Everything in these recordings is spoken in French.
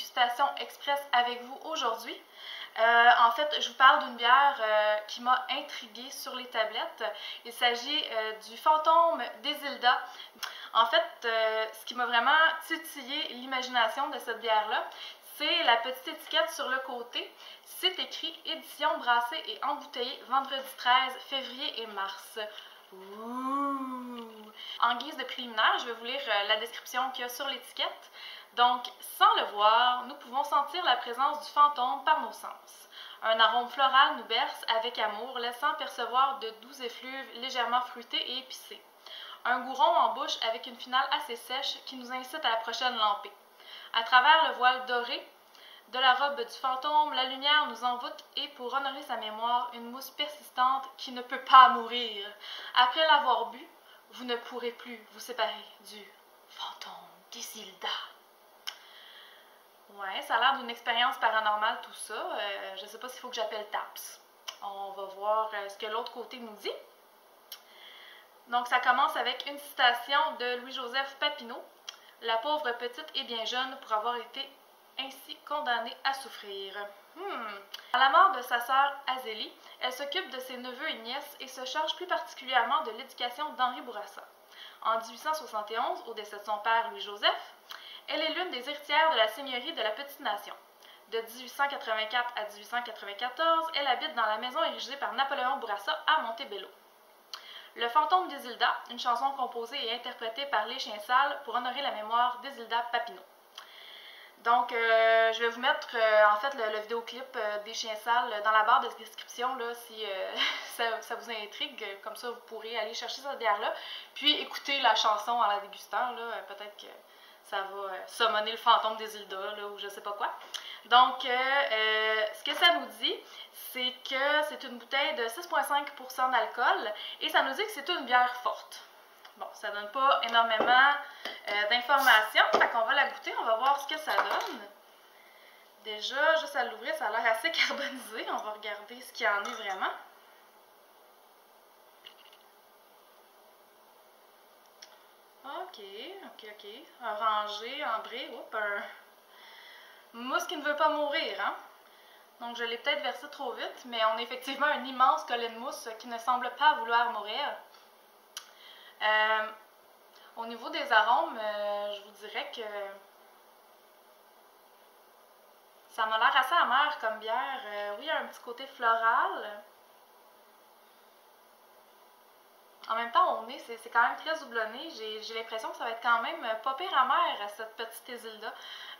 dégustation express avec vous aujourd'hui. En fait, je vous parle d'une bière qui m'a intriguée sur les tablettes. Il s'agit du fantôme d'Isilda. En fait, ce qui m'a vraiment titillé l'imagination de cette bière-là, c'est la petite étiquette sur le côté. C'est écrit édition brassée et embouteillée vendredi 13 février et mars. En guise de préliminaire, je vais vous lire la description qu'il y a sur l'étiquette. Donc, sans le voir, nous pouvons sentir la présence du fantôme par nos sens. Un arôme floral nous berce avec amour, laissant percevoir de doux effluves légèrement fruités et épicés. Un goût rond en bouche avec une finale assez sèche qui nous incite à la prochaine lampée. À travers le voile doré de la robe du fantôme, la lumière nous envoûte et pour honorer sa mémoire, une mousse persistante qui ne peut pas mourir. Après l'avoir bu, vous ne pourrez plus vous séparer du fantôme d'Isilda. Ouais, ça a l'air d'une expérience paranormale tout ça. Euh, je ne sais pas s'il faut que j'appelle TAPS. On va voir euh, ce que l'autre côté nous dit. Donc ça commence avec une citation de Louis-Joseph Papineau. La pauvre petite est bien jeune pour avoir été ainsi condamnée à souffrir. Hmm. À la mort de sa sœur Azélie, elle s'occupe de ses neveux et nièces et se charge plus particulièrement de l'éducation d'Henri Bourassa. En 1871, au décès de son père Louis-Joseph, elle est l'une des héritières de la seigneurie de la Petite Nation. De 1884 à 1894, elle habite dans la maison érigée par Napoléon Bourassa à Montebello. Le fantôme d'Isilda, une chanson composée et interprétée par Les Chiens Sales pour honorer la mémoire d'Isilda Papineau. Donc, euh, je vais vous mettre euh, en fait le, vidéoclip euh, des Chiens Sales dans la barre de description là, si ça, vous intrigue. Comme ça, vous pourrez aller chercher cette bière-là. Puis écouter la chanson en la dégustant. Peut-être que ça va euh, summoner le fantôme des îles là, ou je sais pas quoi. Donc, euh, euh, ce que ça nous dit, c'est que c'est une bouteille de 6,5% d'alcool et ça nous dit que c'est une bière forte. Bon, ça donne pas énormément d'informations, fait qu'on va la goûter, on va voir ce que ça donne. Déjà, juste à l'ouvrir, ça a l'air assez carbonisé. On va regarder ce qu'il y en est vraiment. Ok, ok, ok. Orangé, ambré, oups, un mousse qui ne veut pas mourir, hein? Donc je l'ai peut-être versé trop vite, mais on a effectivement un immense collet de mousse qui ne semble pas vouloir mourir. Euh, au niveau des arômes, euh, je vous dirais que ça m'a l'air assez amer comme bière. Euh, oui, il y a un petit côté floral. En même temps, au nez, c'est quand même très doublonné. J'ai l'impression que ça va être quand même pas pire amer, cette petite île-là.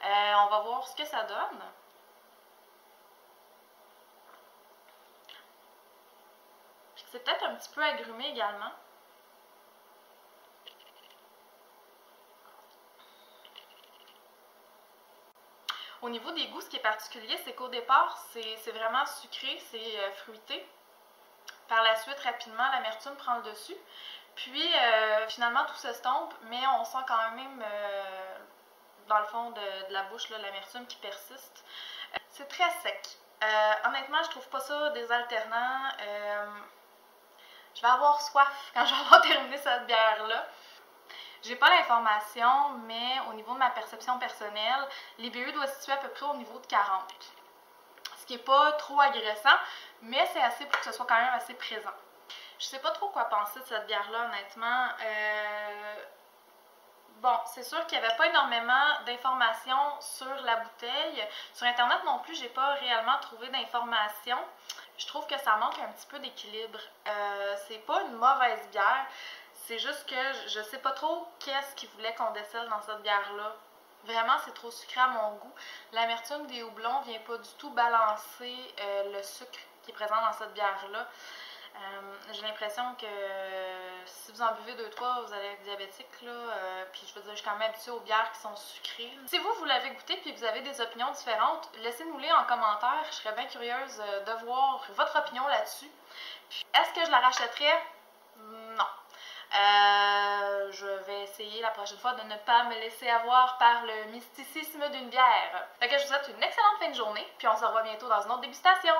Euh, on va voir ce que ça donne. C'est peut-être un petit peu agrumé également. Au niveau des goûts, ce qui est particulier, c'est qu'au départ, c'est vraiment sucré, c'est euh, fruité. Par la suite, rapidement, l'amertume prend le dessus. Puis, euh, finalement, tout s'estompe, mais on sent quand même, euh, dans le fond de, la bouche, l'amertume qui persiste. Euh, c'est très sec. honnêtement, je trouve pas ça désalternant. je vais avoir soif quand je vais avoir terminé cette bière-là. J'ai pas l'information, mais au niveau de ma perception personnelle, l'IBU doit se situer à peu près au niveau de 40 qui n'est pas trop agressant, mais c'est assez pour que ce soit quand même assez présent. Je sais pas trop quoi penser de cette bière-là, honnêtement. Euh, bon, c'est sûr qu'il n'y avait pas énormément d'informations sur la bouteille. Sur Internet non plus, j'ai pas réellement trouvé d'informations. Je trouve que ça manque un petit peu d'équilibre. Euh, c'est pas une mauvaise bière. C'est juste que je sais pas trop qu'est-ce qu'ils voulaient qu'on décèle dans cette bière-là. Vraiment, c'est trop sucré à mon goût. L'amertume des houblons vient pas du tout balancer euh, le sucre qui est présent dans cette bière-là. Euh, j'ai l'impression que si vous en buvez deux, trois, vous allez être diabétique. Là, euh, puis je veux dire, je suis quand même habituée aux bières qui sont sucrées. Si vous, vous l'avez goûté puis vous avez des opinions différentes, laissez-nous-les en commentaire. Je serais bien curieuse de voir votre opinion là-dessus. Est-ce que je la rachèterais? Non. Euh, je vais essayer la prochaine fois de ne pas me laisser avoir par le mysticisme d'une bière. Fait que je vous souhaite une excellente fin de journée, puis on se revoit bientôt dans une autre dégustation.